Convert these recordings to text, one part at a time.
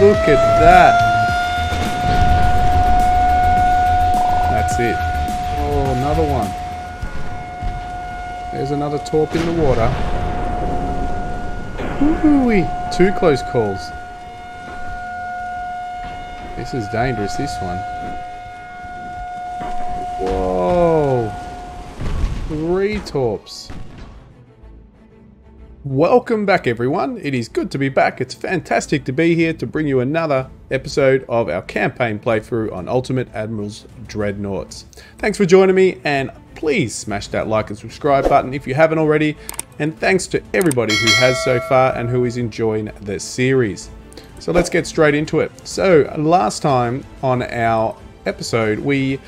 Look at that. That's it. Oh, another one. There's another torp in the water. Ooh-wee. Two close calls. This is dangerous, this one. Whoa. Three torps. Welcome back, everyone. It is good to be back. It's fantastic to be here to bring you another episode of our campaign playthrough on Ultimate Admirals Dreadnoughts. Thanks for joining me, and please smash that like and subscribe button if you haven't already. And thanks to everybody who has so far and who is enjoying the series. So let's get straight into it. So, last time on our episode, we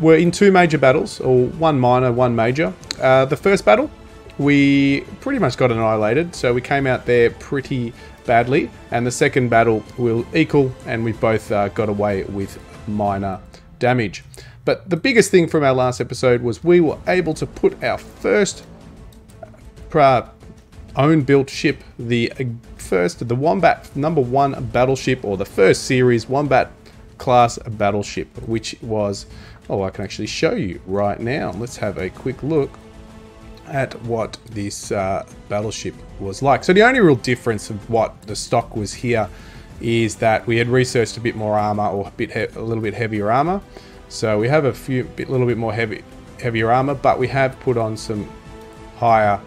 were in two major battles, or one minor, one major. Uh, the first battle we pretty much got annihilated, so we came out there pretty badly. And the second battle will equal, and we both uh, got away with minor damage. But the biggest thing from our last episode was we were able to put our first uh, own built ship, the uh, first, the Wombat number one battleship, or the first series Wombat class battleship, which was, oh, I can actually show you right now. Let's have a quick look at what this uh, battleship was like. So the only real difference of what the stock was here is that we had researched a bit more armor or a bit a little bit heavier armor. So we have a few bit little bit more heavy heavier armor, but we have put on some higher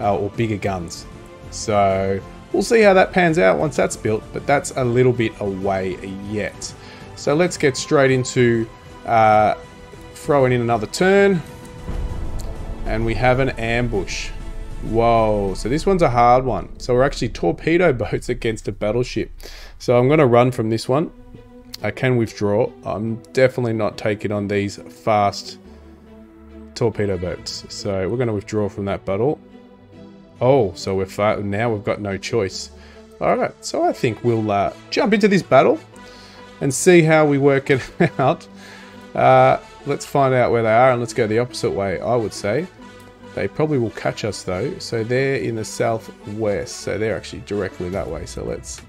uh, or bigger guns. So we'll see how that pans out once that's built, but that's a little bit away yet. So let's get straight into uh, throwing in another turn. And we have an ambush. Whoa, so this one's a hard one. So we're actually torpedo boats against a battleship. So I'm going to run from this one. I can withdraw. I'm definitely not taking on these fast torpedo boats. So we're going to withdraw from that battle. Oh, so we're far now we've got no choice. Alright, so I think we'll uh, jump into this battle and see how we work it out. Uh, let's find out where they are and let's go the opposite way, I would say. They probably will catch us though. So they're in the southwest. So they're actually directly that way. So let's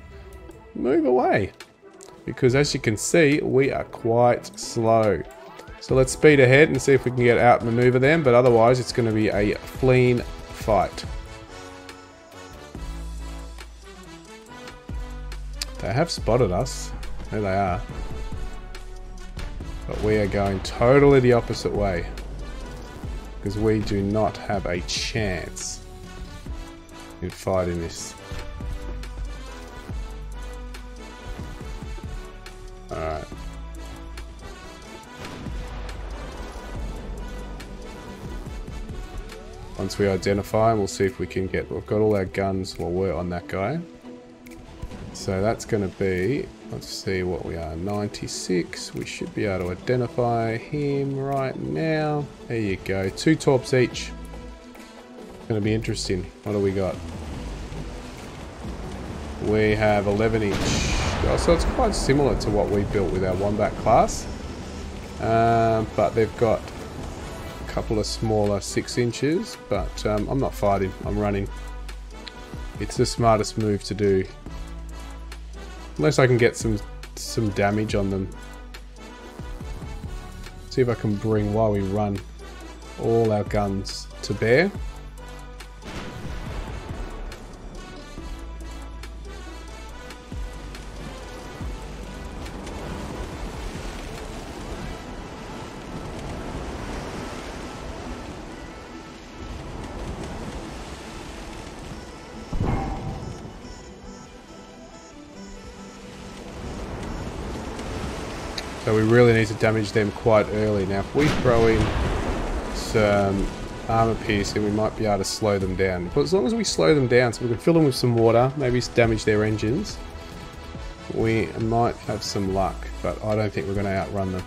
move away. Because as you can see, we are quite slow. So let's speed ahead and see if we can get out maneuver them. But otherwise, it's going to be a fleeing fight. They have spotted us. There they are. But we are going totally the opposite way because we do not have a chance in fighting this. Alright. Once we identify we'll see if we can get... We've got all our guns while we're on that guy. So that's going to be Let's see what we are. 96. We should be able to identify him right now. There you go. Two torps each. Going to be interesting. What do we got? We have 11 inch. Oh, so it's quite similar to what we built with our Wombat class. Um, but they've got a couple of smaller 6 inches. But um, I'm not fighting. I'm running. It's the smartest move to do Unless I can get some some damage on them. See if I can bring, while we run, all our guns to bear. Really need to damage them quite early. Now if we throw in some armor piercing, we might be able to slow them down. But as long as we slow them down, so we can fill them with some water, maybe damage their engines, we might have some luck. But I don't think we're going to outrun them.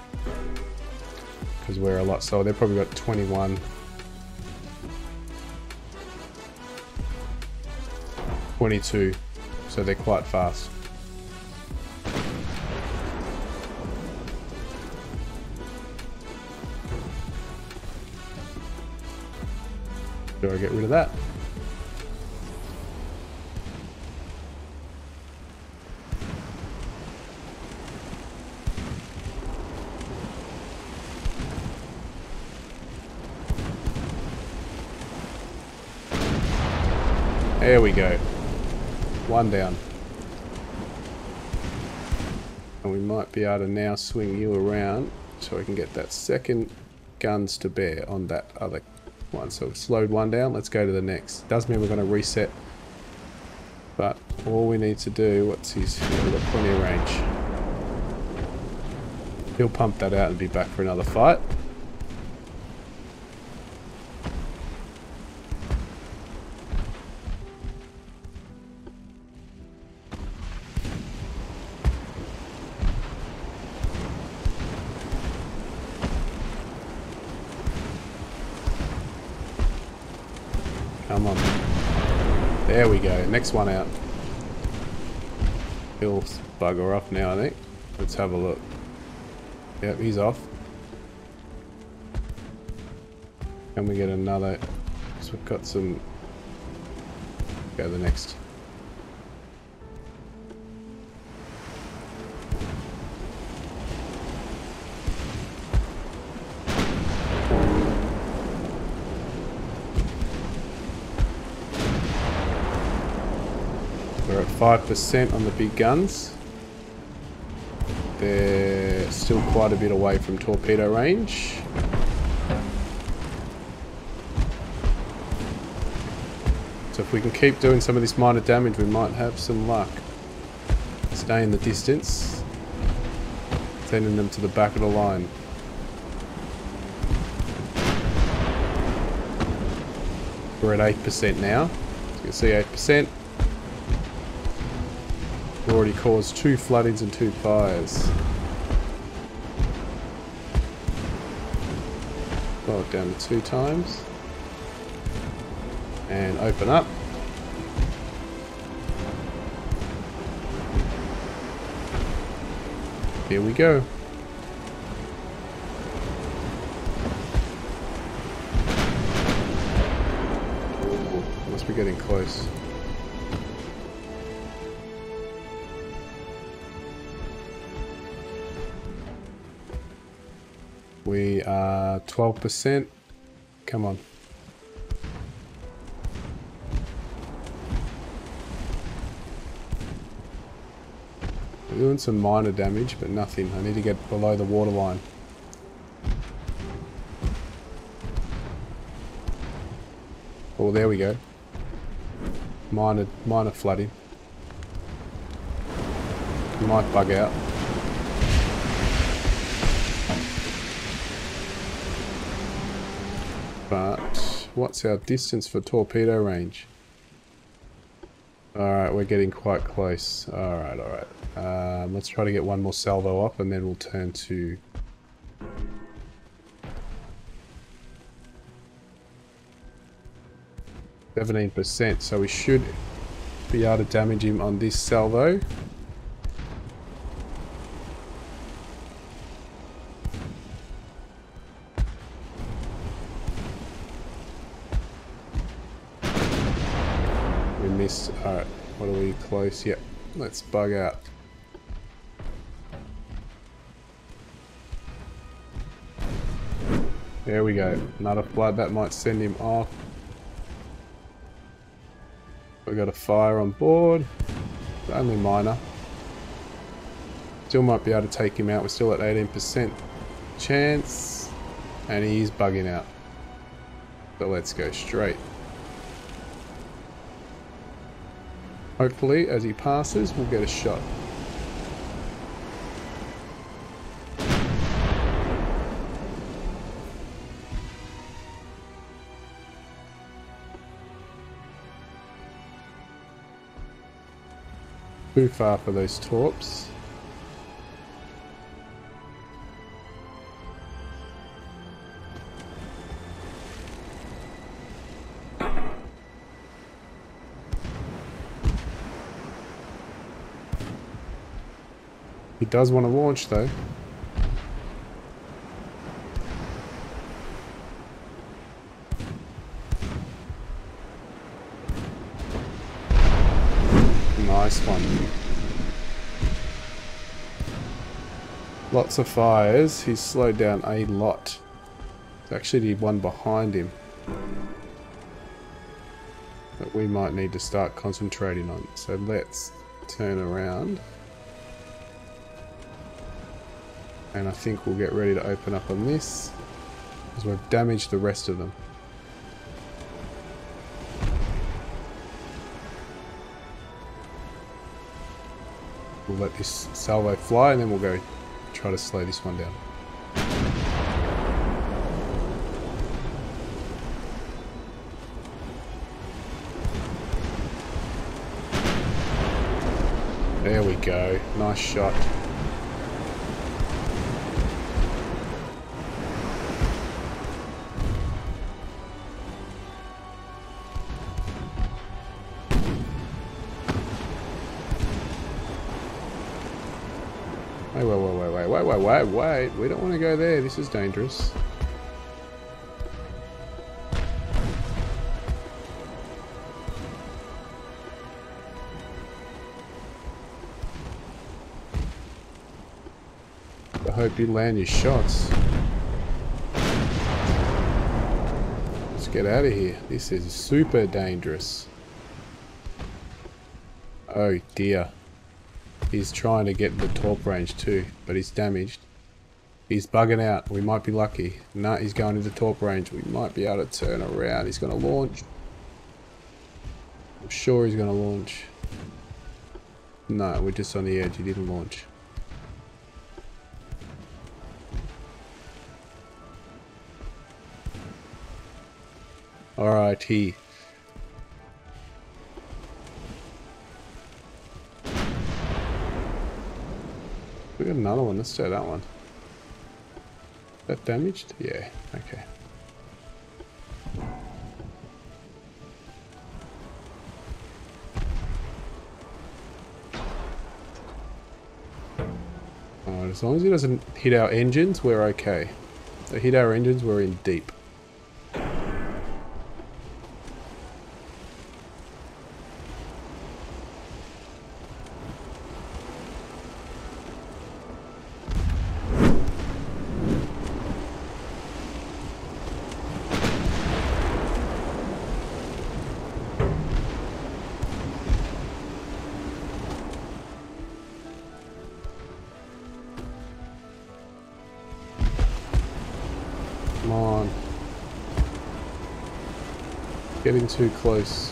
Because we're a lot slower. They've probably got 21. Twenty-two, so they're quite fast. do I get rid of that? There we go. One down. And we might be able to now swing you around so I can get that second guns to bear on that other one. So we've slowed one down. Let's go to the next. Does mean we're going to reset. But all we need to do, what's his, we've got plenty of range. He'll pump that out and be back for another fight. Next one out. He'll bugger off now, I think. Let's have a look. Yep, he's off. Can we get another? So we've got some... Go the next. 5% on the big guns. They're still quite a bit away from torpedo range. So if we can keep doing some of this minor damage, we might have some luck. Stay in the distance. Sending them to the back of the line. We're at 8% now. So you can see 8%. Already caused two floodings and two fires. Blow it down to two times. And open up. Here we go. Must be getting close. We uh, are 12%. Come on. We're doing some minor damage, but nothing. I need to get below the waterline. Oh, there we go. Minor, minor flooding. Might bug out. But what's our distance for torpedo range? Alright, we're getting quite close. Alright, alright. Um, let's try to get one more salvo up and then we'll turn to... Seventeen percent, so we should be able to damage him on this salvo. Close? Yep, let's bug out. There we go. Another flood that might send him off. We got a fire on board. Only minor. Still might be able to take him out. We're still at 18% chance. And he is bugging out. But let's go straight. Hopefully, as he passes, we'll get a shot. Too far for those torps. Does want to launch though. Nice one. Lots of fires. He's slowed down a lot. There's actually the one behind him. that we might need to start concentrating on. So let's turn around. And I think we'll get ready to open up on this. Because we've damaged the rest of them. We'll let this salvo fly and then we'll go try to slow this one down. There we go. Nice shot. Wait. We don't want to go there. This is dangerous. I hope you land your shots. Let's get out of here. This is super dangerous. Oh dear. He's trying to get the torp range too, but he's damaged. He's bugging out. We might be lucky. No, he's going into torp range. We might be able to turn around. He's going to launch. I'm sure he's going to launch. No, we're just on the edge. He didn't launch. Alrighty. We got another one. Let's try that one. That damaged? Yeah. Okay. Alright, as long as he doesn't hit our engines, we're okay. If they hit our engines, we're in deep. Too close.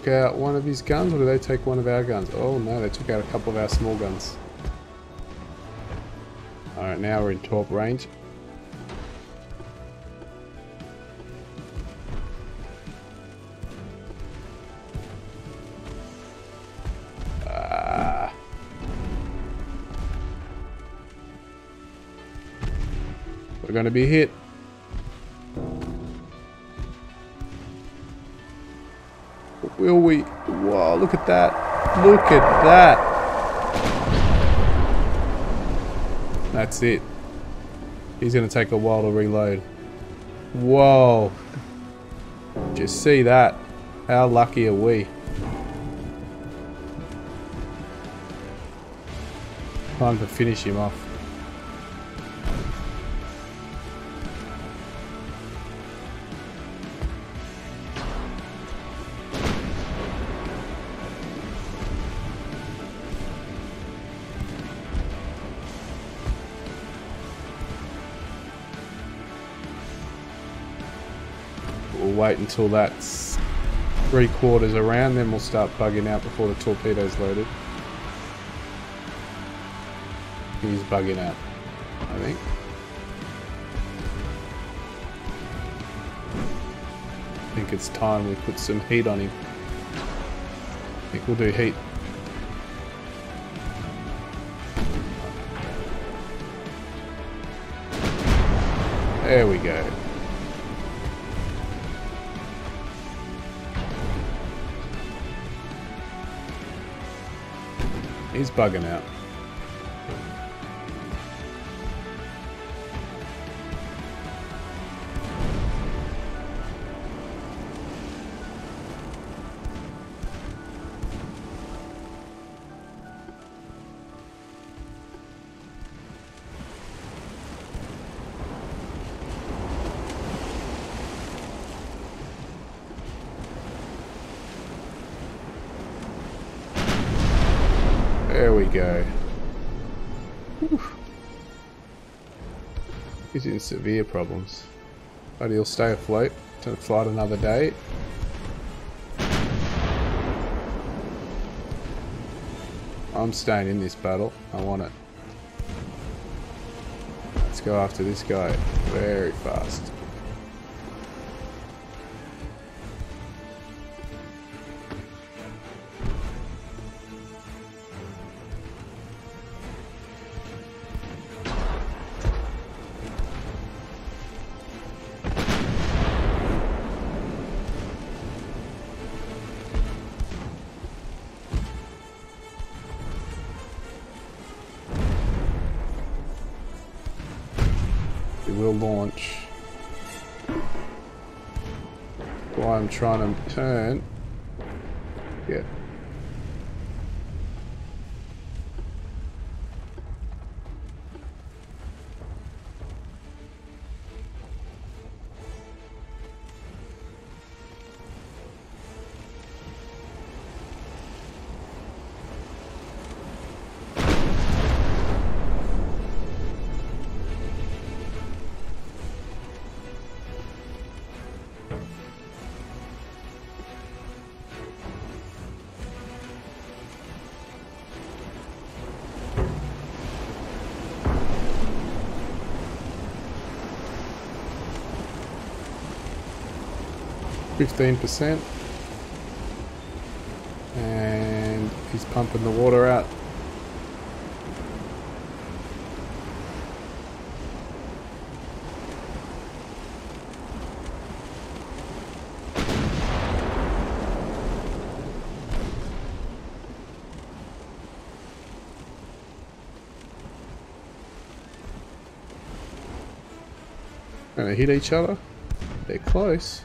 Took out one of his guns, or did they take one of our guns? Oh no, they took out a couple of our small guns. Alright, now we're in torp range. Ah. We're gonna be hit. Will we? Wow, look at that. Look at that. That's it. He's going to take a while to reload. Whoa. Just see that. How lucky are we? Time to finish him off. Until that's three quarters around, then we'll start bugging out before the torpedo's loaded. He's bugging out, I think. I think it's time we put some heat on him. I think we'll do heat. There we go. He's bugging out. There we go. Whew. He's in severe problems. But he'll stay afloat to fight another day. I'm staying in this battle. I want it. Let's go after this guy very fast. 15%. And he's pumping the water out. Gonna hit each other. They're close.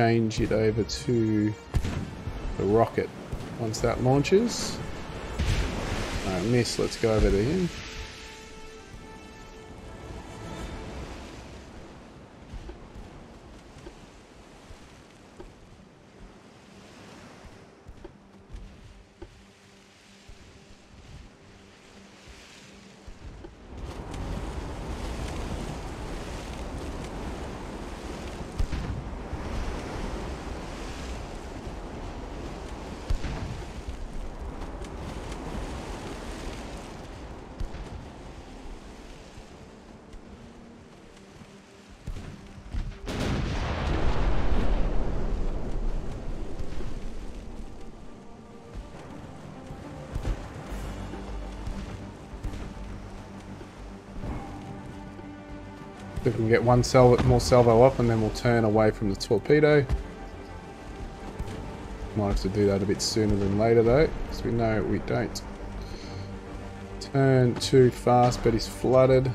Change it over to the rocket once that launches. Alright, miss, let's go over to him. If we can get one salvo, more salvo off, and then we'll turn away from the torpedo. Might have to do that a bit sooner than later though, because we know we don't. Turn too fast, but he's flooded.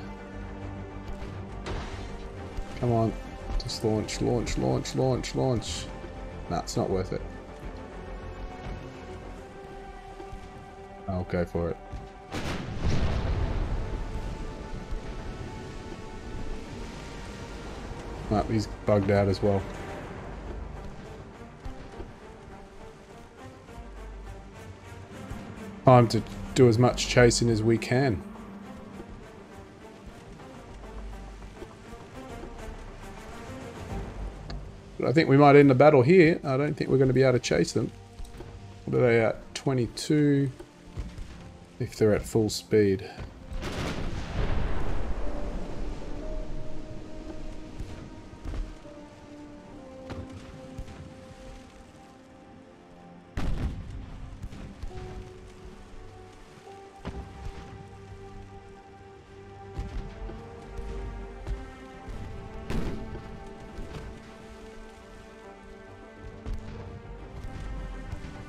Come on, just launch, launch, launch, launch, launch. Nah, it's not worth it. I'll go for it. He's bugged out as well. Time to do as much chasing as we can. But I think we might end the battle here. I don't think we're going to be able to chase them. What are they at? 22. If they're at full speed.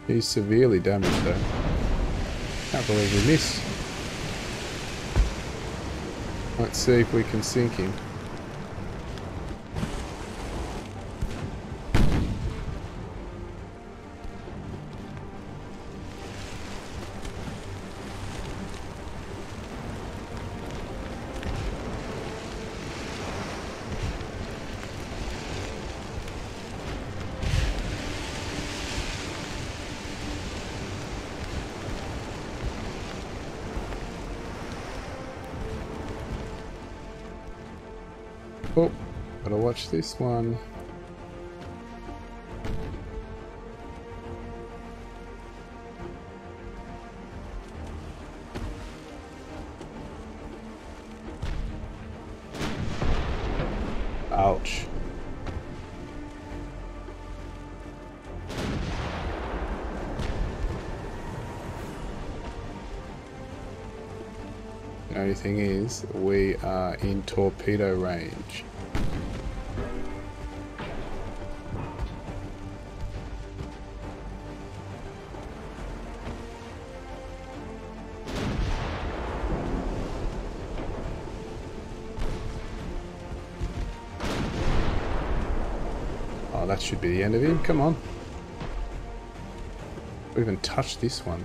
He's severely damaged though. Can't believe we missed. Let's see if we can sink him. This one. Ouch. The only thing is, we are in torpedo range. Come on. We haven't touched this one.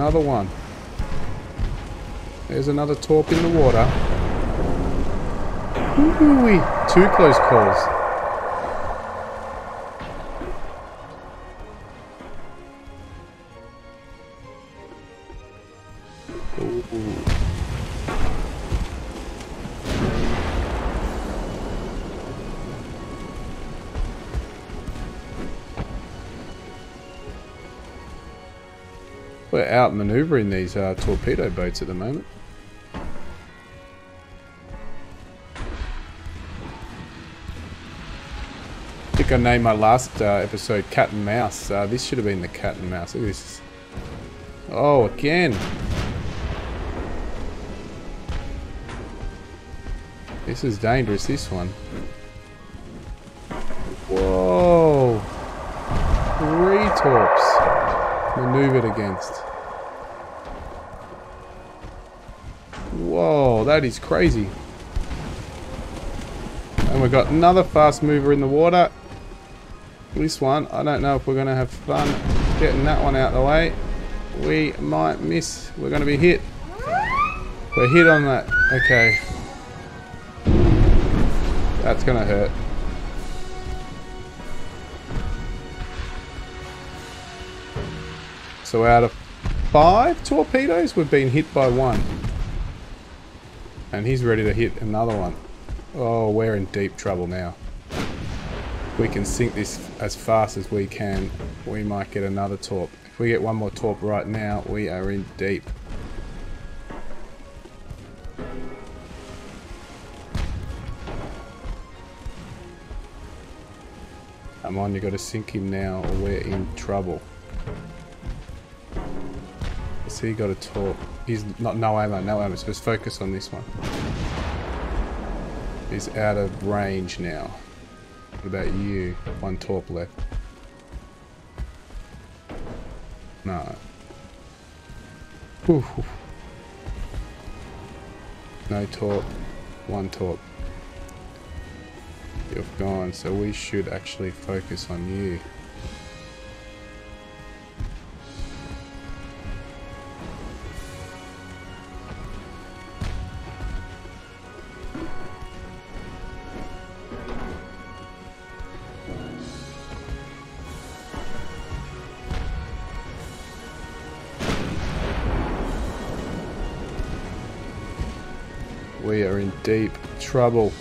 Another one. There's another torp in the water. Ooh, two close calls. We're out maneuvering these uh, torpedo boats at the moment. I think I named my last uh, episode Cat and Mouse. Uh, this should have been the Cat and Mouse. Look at this. Oh, again. This is dangerous, this one. Torps it against. Whoa, that is crazy. And we've got another fast mover in the water. This one, I don't know if we're going to have fun getting that one out of the way. We might miss. We're going to be hit. We're hit on that. Okay. That's going to hurt. So out of five torpedoes, we've been hit by one. And he's ready to hit another one. Oh, we're in deep trouble now. We can sink this as fast as we can. We might get another torp. If we get one more torp right now, we are in deep. Come on, you got to sink him now or we're in trouble. So he got a torp. He's not no ammo, no ammo. So let's focus on this one. He's out of range now. What about you? One torp left. No. Whew. No torp. One torp. You've gone, so we should actually focus on you. Trouble.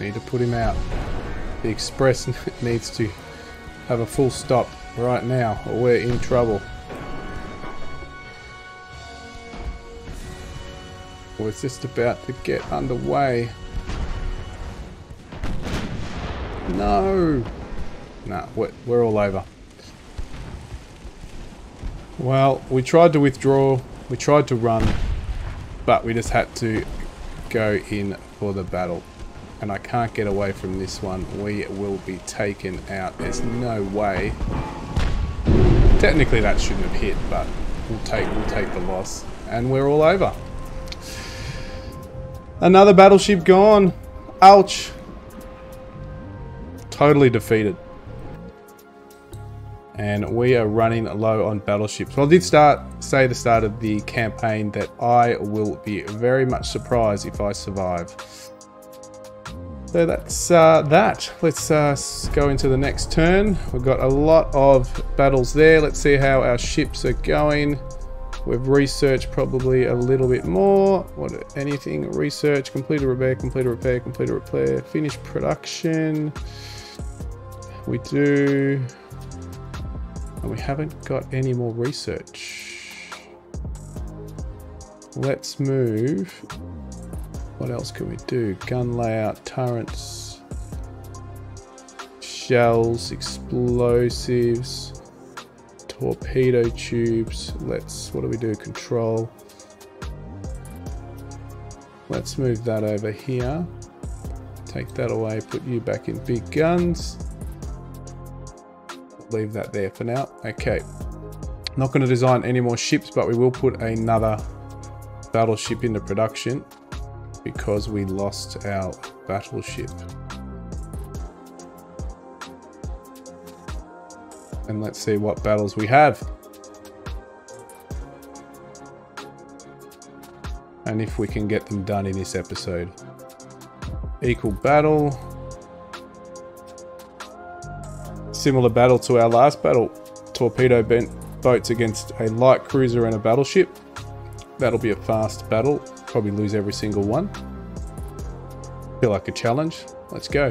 Need to put him out. The express needs to have a full stop right now or we're in trouble. We're just about to get underway. No! Nah, we're, we're all over. Well, we tried to withdraw, we tried to run, but we just had to go in for the battle. And I can't get away from this one. We will be taken out. There's no way. Technically that shouldn't have hit, but we'll take we'll take the loss. And we're all over. Another battleship gone. Ouch. Totally defeated and we are running low on battleships. Well, I did start say the start of the campaign that I will be very much surprised if I survive. So that's uh, that. Let's uh, go into the next turn. We've got a lot of battles there. Let's see how our ships are going. We've researched probably a little bit more. What anything? Research, complete a repair, complete a repair, complete a repair, finish production. We do and we haven't got any more research. Let's move. What else can we do? Gun layout, turrets, shells, explosives, torpedo tubes. Let's, what do we do? Control. Let's move that over here. Take that away, put you back in big guns leave that there for now. Okay. Not going to design any more ships, but we will put another battleship into production because we lost our battleship. And let's see what battles we have. And if we can get them done in this episode. Equal battle. Similar battle to our last battle. Torpedo bent boats against a light cruiser and a battleship. That'll be a fast battle. Probably lose every single one. Feel like a challenge. Let's go.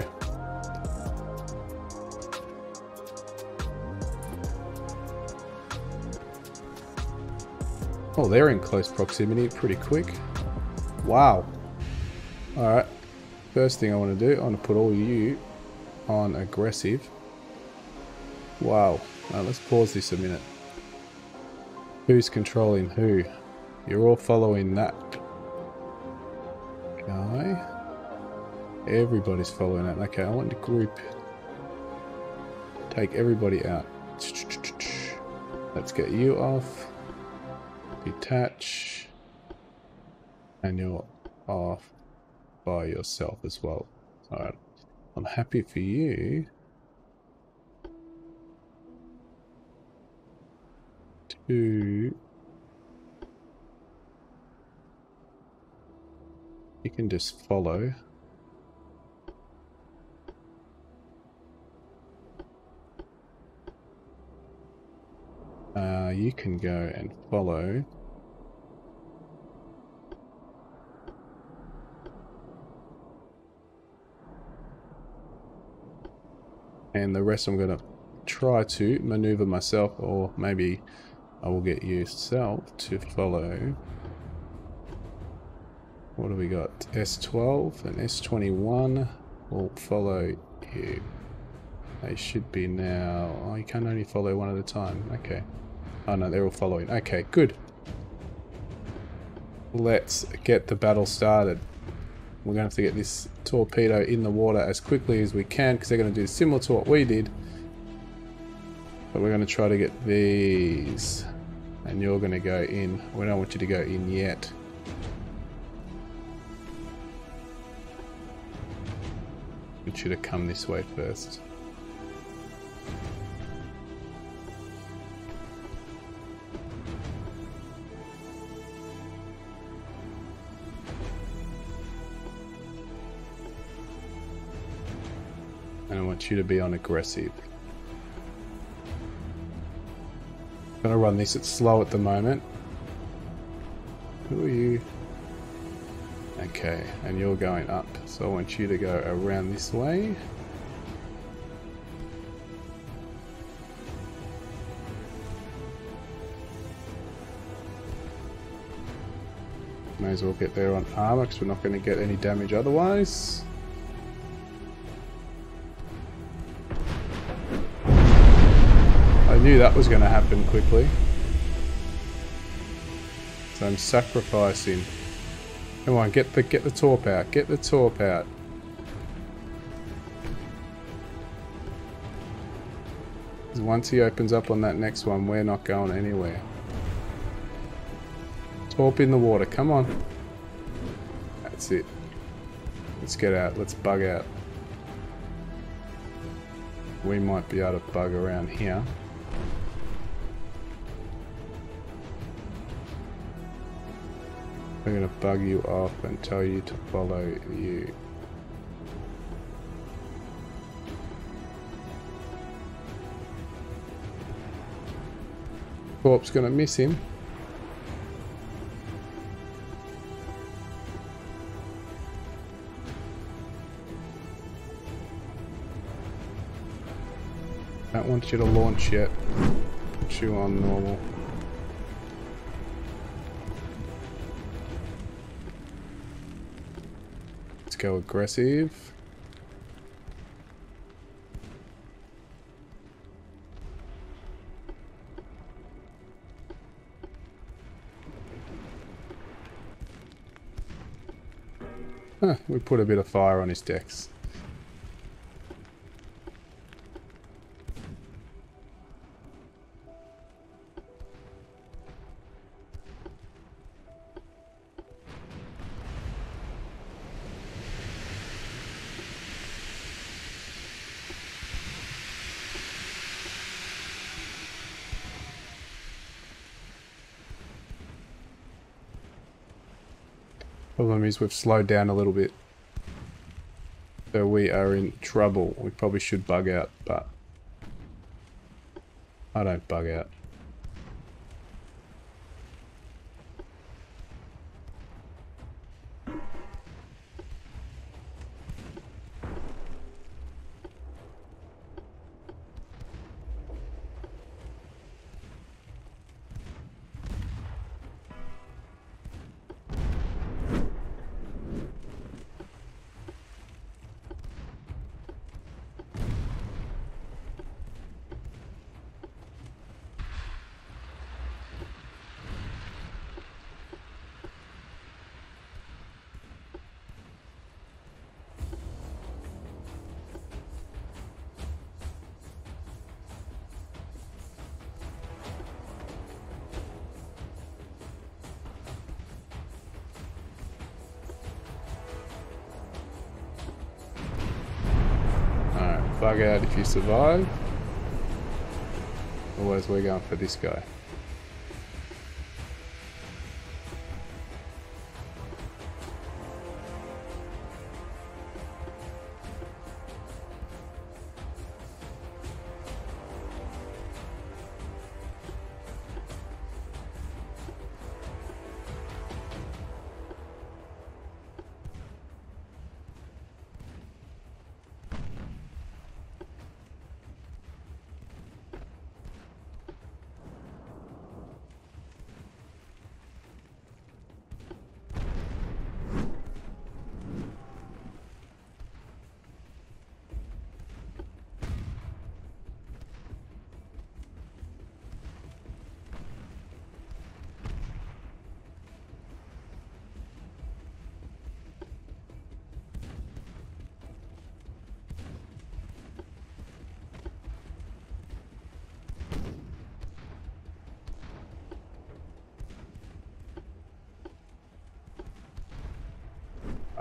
Oh, they're in close proximity pretty quick. Wow. Alright. First thing I want to do, I want to put all you on aggressive. Wow. Let's pause this a minute. Who's controlling who? You're all following that guy. Everybody's following that. Okay, I want to group. Take everybody out. Let's get you off. Detach. And you're off by yourself as well. Alright. I'm happy for you. To you can just follow. Uh, you can go and follow. And the rest I'm going to try to maneuver myself or maybe I will get yourself to follow. What do we got? S12 and S21 will follow you. They should be now... Oh, you can only follow one at a time. Okay. Oh no, they're all following. Okay, good. Let's get the battle started. We're going to have to get this torpedo in the water as quickly as we can because they're going to do similar to what we did. But we're going to try to get these and you're going to go in. We don't want you to go in yet. I want you to come this way first. And I want you to be on aggressive. Gonna run this, it's slow at the moment. Who are you? Okay, and you're going up. So I want you to go around this way. May as well get there on armor because we're not going to get any damage otherwise. Knew that was going to happen quickly. So I'm sacrificing. Come on, get the get the torp out. Get the torp out. Once he opens up on that next one, we're not going anywhere. Torp in the water. Come on. That's it. Let's get out. Let's bug out. We might be able to bug around here. I'm to bug you off and tell you to follow you. Corp's to miss him. Don't want you to launch yet. Put you on normal. Go aggressive. Huh, we put a bit of fire on his decks. We've slowed down a little bit. So we are in trouble. We probably should bug out, but I don't bug out. Bug out if you survive. Otherwise we're going for this guy.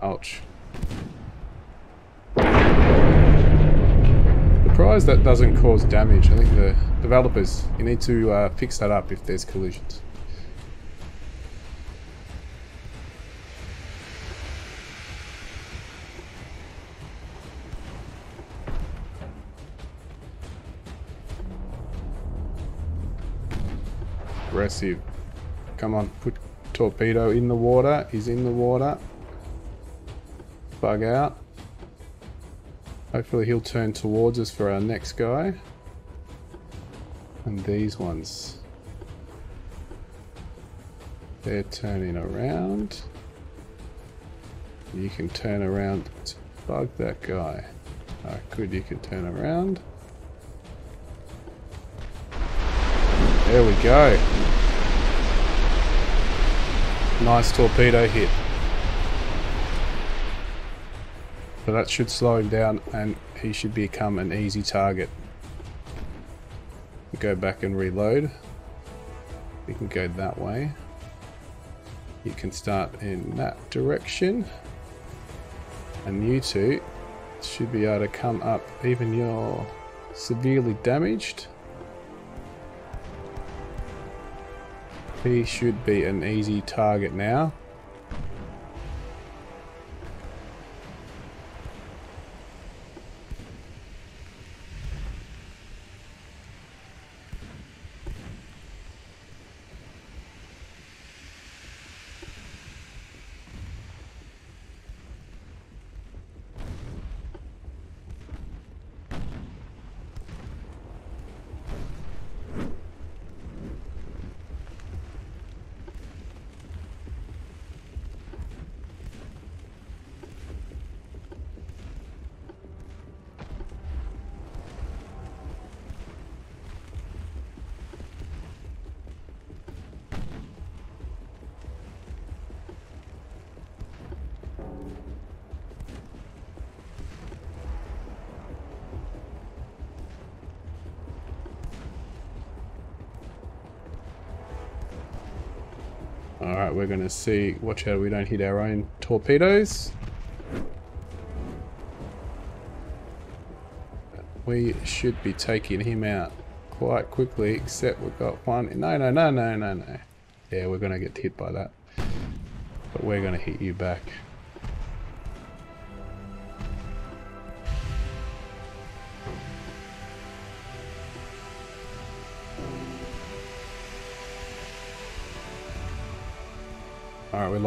Ouch. Surprised that doesn't cause damage. I think the developers, you need to uh, fix that up if there's collisions. Aggressive. Come on, put Torpedo in the water. He's in the water. Bug out. Hopefully he'll turn towards us for our next guy. And these ones. They're turning around. You can turn around to bug that guy. Oh, good, you can turn around. There we go. Nice torpedo hit. So that should slow him down and he should become an easy target. Go back and reload. We can go that way. You can start in that direction. And you two should be able to come up even you're severely damaged. He should be an easy target now. Alright, we're going to see, watch out we don't hit our own torpedoes. We should be taking him out quite quickly, except we've got one. No, no, no, no, no, no. Yeah, we're going to get hit by that. But we're going to hit you back.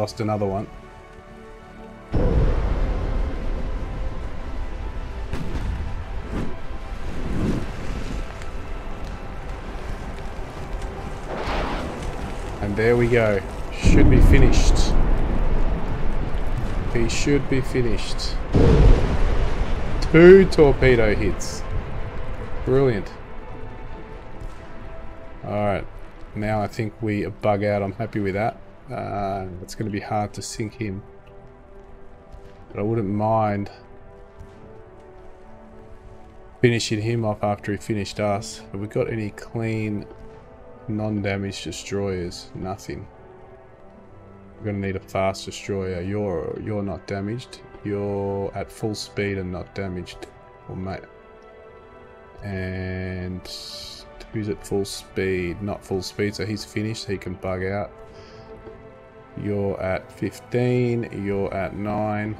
Lost another one. And there we go. Should be finished. He should be finished. Two torpedo hits. Brilliant. Alright. Now I think we bug out. I'm happy with that. Uh, it's going to be hard to sink him. But I wouldn't mind finishing him off after he finished us. Have we got any clean, non-damaged destroyers? Nothing. We're going to need a fast destroyer. You're, you're not damaged. You're at full speed and not damaged. Or mate. And who's at full speed? Not full speed, so he's finished. he can bug out. You're at 15, you're at 9,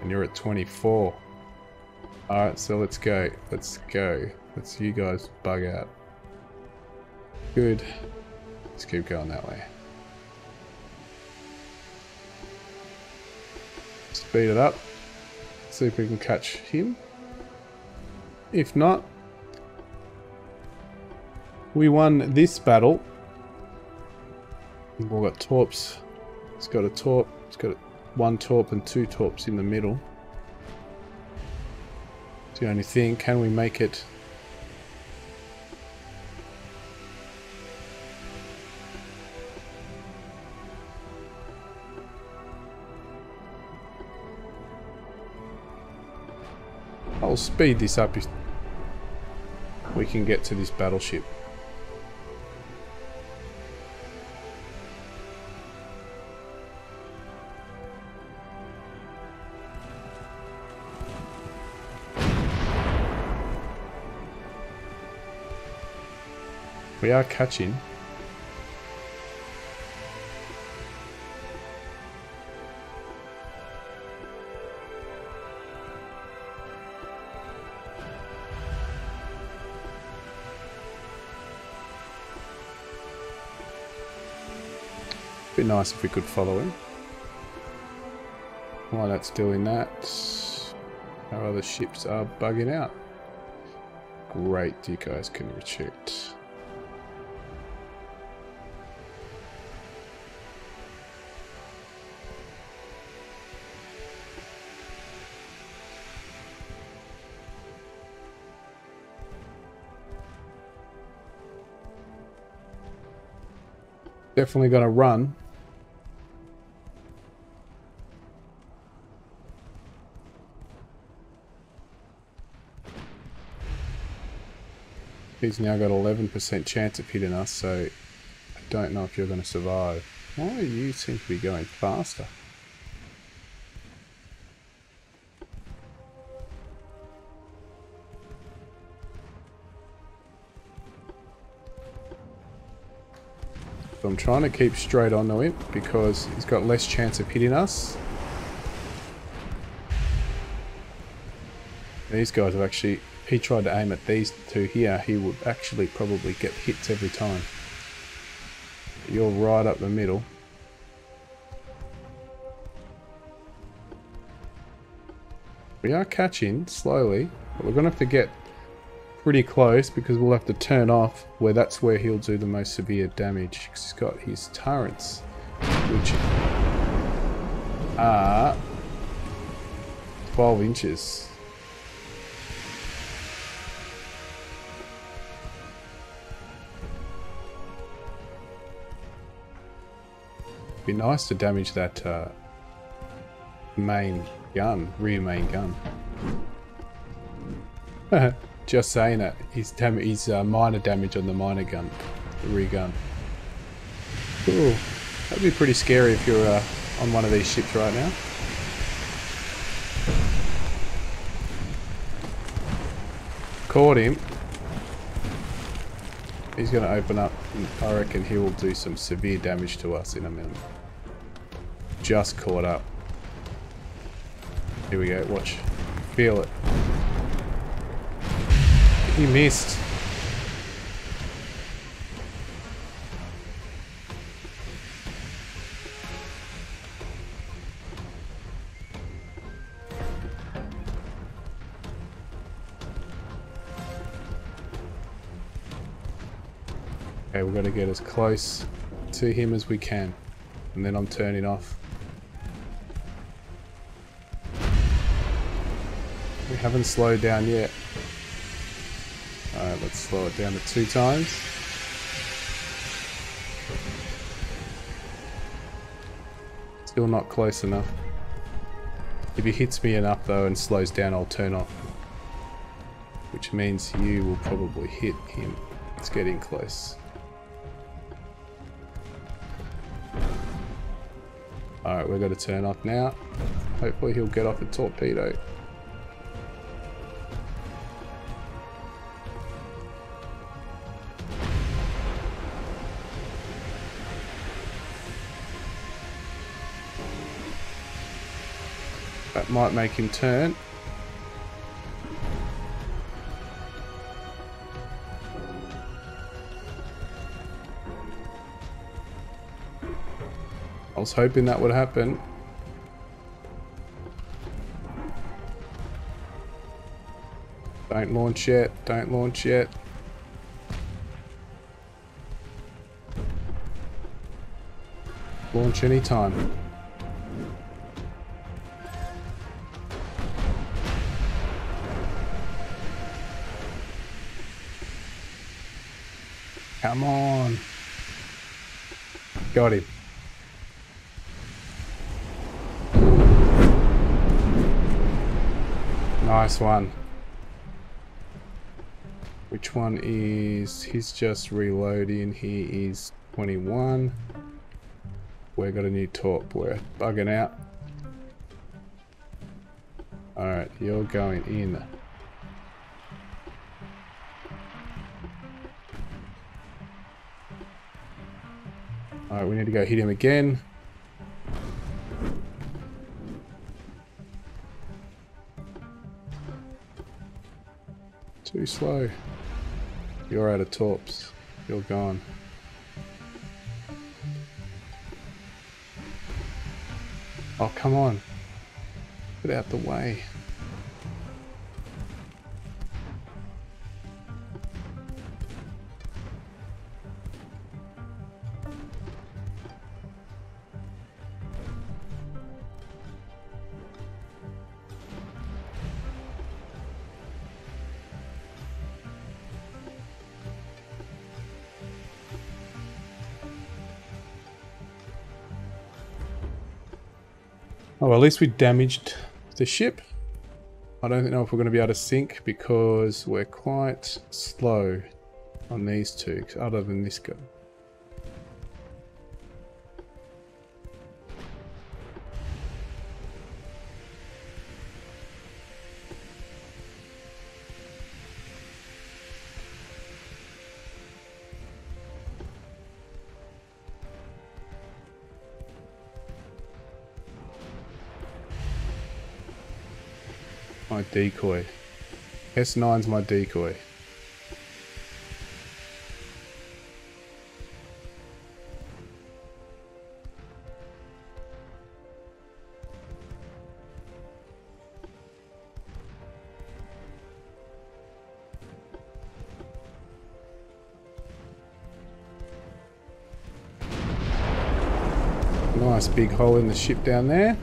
and you're at 24. Alright, so let's go. Let's go. Let's you guys bug out. Good. Let's keep going that way. Speed it up. See if we can catch him. If not, we won this battle. We've all got torps it's got a torp. It's got one torp and two torps in the middle. It's the only thing. Can we make it? I'll speed this up if we can get to this battleship. We are catching. Be nice if we could follow him. While that's doing that, our other ships are bugging out. Great, you guys can retreat. Definitely going to run. He's now got 11% chance of hitting us, so I don't know if you're going to survive. Why oh, you seem to be going faster? I'm trying to keep straight onto him because he's got less chance of hitting us. These guys have actually, he tried to aim at these two here, he would actually probably get hits every time. You're right up the middle. We are catching slowly, but we're going to have to get pretty close because we'll have to turn off where that's where he'll do the most severe damage he's got his turrets which are 12 inches be nice to damage that uh, main gun, rear main gun. Just saying it. He's, he's uh, minor damage on the minor gun, the rear gun. That'd be pretty scary if you're uh, on one of these ships right now. Caught him. He's going to open up. I reckon he will do some severe damage to us in a minute. Just caught up. Here we go. Watch. Feel it. He missed. Okay, we've got to get as close to him as we can. And then I'm turning off. We haven't slowed down yet. Slow it down to two times. Still not close enough. If he hits me enough though and slows down, I'll turn off. Which means you will probably hit him. It's getting close. Alright, we're going to turn off now. Hopefully he'll get off a torpedo. Might make him turn. I was hoping that would happen. Don't launch yet. Don't launch yet. Launch anytime. Come on. Got him. Nice one. Which one is... He's just reloading. He is 21. We've got a new torp. We're bugging out. Alright, you're going in. Alright, we need to go hit him again. Too slow. You're out of torps. You're gone. Oh, come on. Get out the way. Well, at least we damaged the ship. I don't know if we're going to be able to sink because we're quite slow on these two, other than this guy. Decoy. S9's my decoy. Nice big hole in the ship down there.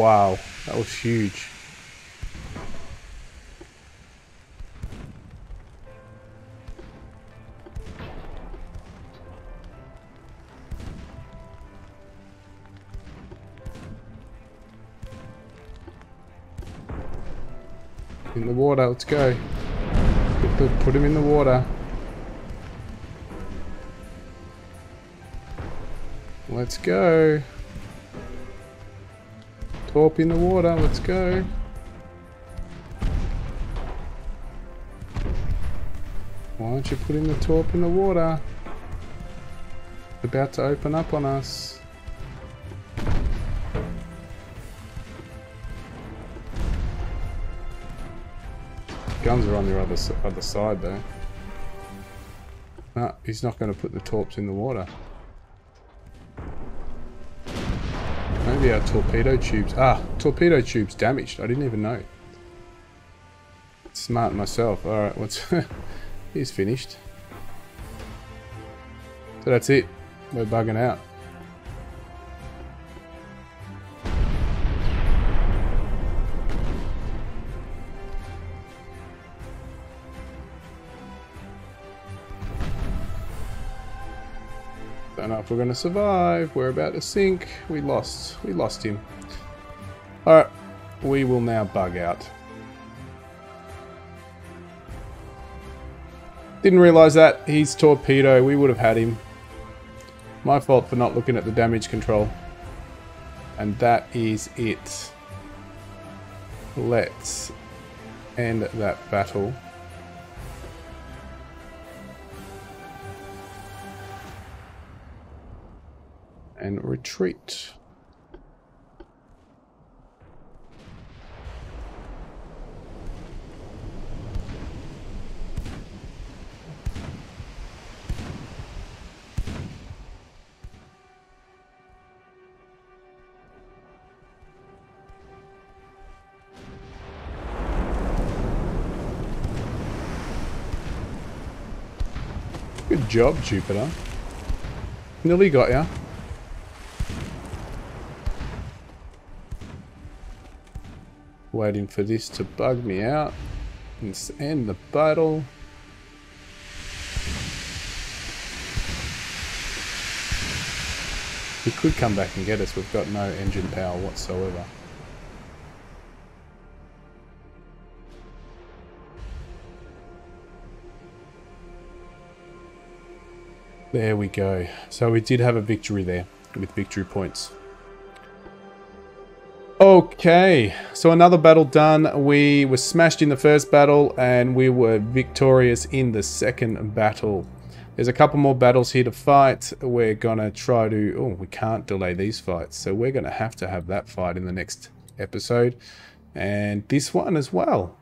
Wow, that was huge. In the water, let's go. Put, him in the water. Let's go. Torp in the water, let's go. Why don't you put in the torp in the water? It's about to open up on us. Guns are on the other, other side though. No, he's not going to put the torps in the water. Maybe our torpedo tubes. Ah, torpedo tubes damaged. I didn't even know. Smart myself. Alright, what's... He's finished. So that's it. We're bugging out. We're to survive. We're about to sink. We lost. We lost him. Alright. We will now bug out. Didn't realise that. He's torpedo. We would have had him. My fault for not looking at the damage control. And that is it. Let's end that battle. And retreat. Good job, Jupiter. Nearly got ya. Waiting for this to bug me out. Let's end the battle. He could come back and get us. We've got no engine power whatsoever. There we go. So we did have a victory there with victory points. Okay, so another battle done. We were smashed in the first battle and we were victorious in the second battle. There's a couple more battles here to fight. We're to try to... Oh, we can't delay these fights. So we're to have to have that fight in the next episode. And this one as well.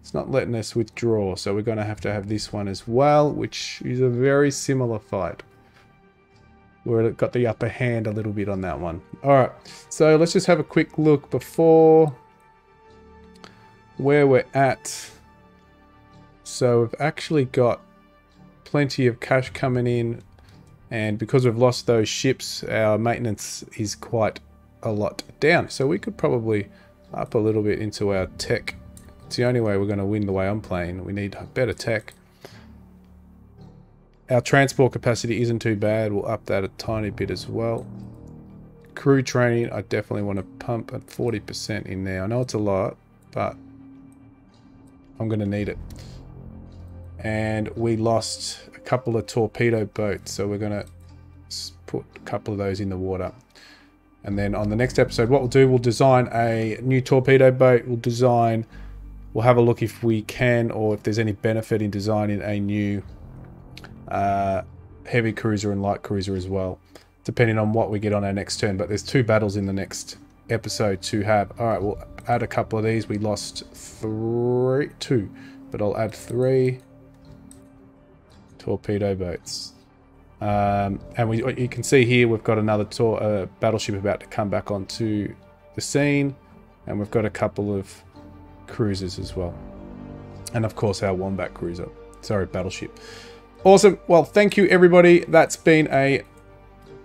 It's not letting us withdraw, so we're to have to have this one as well, which is a very similar fight. We've got the upper hand a little bit on that one. Alright, so let's just have a quick look before where we're at. So we've actually got plenty of cash coming in and because we've lost those ships, our maintenance is quite a lot down. So we could probably up a little bit into our tech it's the only way we're going to win the way I'm playing. We need better tech. Our transport capacity isn't too bad. We'll up that a tiny bit as well. Crew training, I definitely want to pump at 40% in there. I know it's a lot, but I'm going to need it. And we lost a couple of torpedo boats, so we're going to put a couple of those in the water. And then on the next episode, what we'll do, we'll design a new torpedo boat. We'll design We'll have a look if we can or if there's any benefit in designing a new uh, heavy cruiser and light cruiser as well, depending on what we get on our next turn. But there's two battles in the next episode to have. All right, we'll add a couple of these. We lost three, two, but I'll add three torpedo boats. Um, and we, you can see here we've got another uh, battleship about to come back onto the scene, and we've got a couple of cruisers as well. And of course our Wombat cruiser. Sorry, battleship. Awesome. Well, thank you everybody. That's been a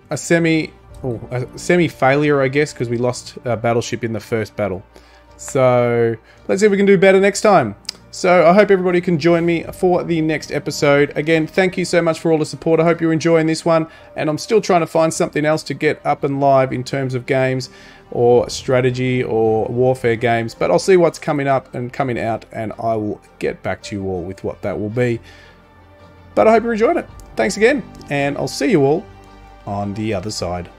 a semi oh, a semi failure, I guess, because we lost a battleship in the first battle. So let's see if we can do better next time. So I hope everybody can join me for the next episode. Again, thank you so much for all the support. I hope you're enjoying this one. And I'm still trying to find something else to get up and live in terms of games or strategy or warfare games. But I'll see what's coming up and coming out and I will get back to you all with what that will be. But I hope you enjoyed it. Thanks again and I'll see you all on the other side.